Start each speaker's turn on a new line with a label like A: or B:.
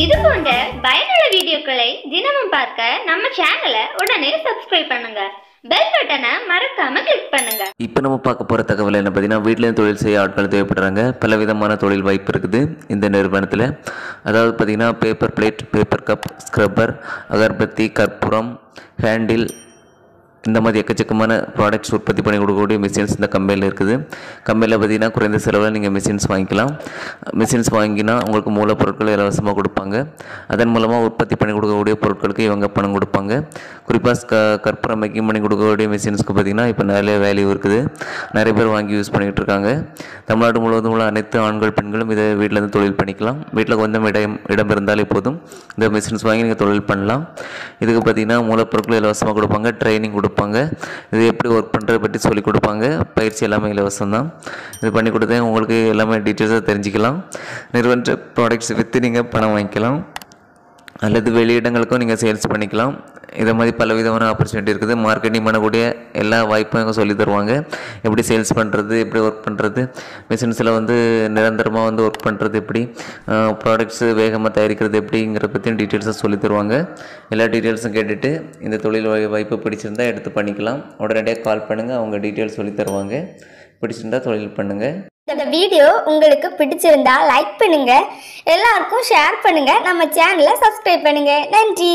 A: இது போன்ற பயனுள்ள வீடியோக்களை தினமும் பார்க்க நம்ம சேனலை உடனே சப்ஸ்கிரைப் பண்ணுங்க. பெல் பட்டனை மறக்காம கிளிக் பண்ணுங்க.
B: இப்போ நம்ம பார்க்க போகிற தகவல் என்ன பார்த்தீங்கன்னா வீட்டிலேருந்து தொழில் செய்ய ஆட்கள் தேவைப்படுறாங்க. பல விதமான தொழில் வாய்ப்பு இருக்குது இந்த நிறுவனத்தில். அதாவது பார்த்தீங்கன்னா paper plate paper cup scrubber agarbatti கற்பூரம் ஹேண்டில் இந்த மாதிரி எக்கச்சக்கமான ப்ராடக்ட்ஸ் உற்பத்தி பண்ணி கொடுக்கக்கூடிய மிஷின்ஸ் இந்த கம்பெனியில் இருக்குது. கம்பெனியில் பார்த்தீங்கன்னா குறைந்த செலவில் நீங்கள் மிஷின்ஸ் வாங்கிக்கலாம். மிஷின்ஸ் வாங்கினா உங்களுக்கு மூலப்பொருட்கள் இலவசமாக கொடுப்பாங்க. அதன் மூலமாக உற்பத்தி பண்ணி கொடுக்கக்கூடிய பொருட்களுக்கு இவங்க பணம் கொடுப்பாங்க. குறிப்பாக க கற்பூரம் மேக்கிங் பண்ணி கொடுக்கக்கூடிய மிஷின்ஸ்க்கு பார்த்தீங்கன்னா இப்போ நிறைய வேல்யூ இருக்குது. நிறைய பேர் வாங்கி யூஸ் பண்ணிகிட்டு இருக்காங்க. தமிழ்நாடு முழுவதும் உள்ள அனைத்து ஆண்கள் பெண்களும் இதை வீட்டிலேருந்து தொழில் பண்ணிக்கலாம். வீட்டில் கொஞ்சம் இடம் இடம் இருந்தாலே போதும். இந்த மிஷின்ஸ் வாங்கி நீங்கள் தொழில் பண்ணலாம். இதுக்கு பார்த்தீங்கன்னா மூலப்பொருட்கள் இலவசமாக கொடுப்பாங்க ட்ரைனிங் கொடுப்பாங்க. இது எப்படி ஒர்க் பண்ணுறதை பற்றி சொல்லிக் கொடுப்பாங்க. பயிற்சி எல்லாமே இலவசம் தான் இது பண்ணி கொடுத்தேன் உங்களுக்கு எல்லாமே டீட்டெயில்ஸாக தெரிஞ்சுக்கலாம். நிறுவன ப்ராடக்ட்ஸ் விற்று நீங்கள் பணம் வாங்கிக்கலாம். அல்லது வெளியிடங்களுக்கும் நீங்கள் சேல்ஸ் பண்ணிக்கலாம். இதை மாதிரி பல விதமான ஆப்பர்ச்சுனிட்டி இருக்குது. மார்க்கெட்டிங் பண்ணக்கூடிய எல்லா வாய்ப்பும் இங்கே சொல்லி தருவாங்க. எப்படி சேல்ஸ் பண்ணுறது எப்படி ஒர்க் பண்ணுறது மிஷின்ஸில் வந்து நிரந்தரமாக வந்து ஒர்க் பண்ணுறது எப்படி ப்ராடக்ட்ஸு வேகமாக தயாரிக்கிறது எப்படிங்கிற பற்றியும் டீட்டெயில்ஸாக சொல்லி தருவாங்க. எல்லா டீட்டெயில்ஸும் கேட்டுட்டு இந்த தொழில் வாய்- வாய்ப்பு பிடிச்சிருந்தா எடுத்து பண்ணிக்கலாம். உடனடியாக கால் பண்ணுங்கள் அவங்க டீட்டெயில்ஸ் சொல்லி தருவாங்க. பிடிச்சிருந்தா தொழில் பண்ணுங்கள்
C: இந்த வீடியோ உங்களுக்கு பிடிச்சிருந்தா லைக் பண்ணுங்க. எல்லாருக்கும் ஷேர் பண்ணுங்க. நம்ம சேனலை சப்ஸ்கிரைப் பண்ணுங்க. நன்றி.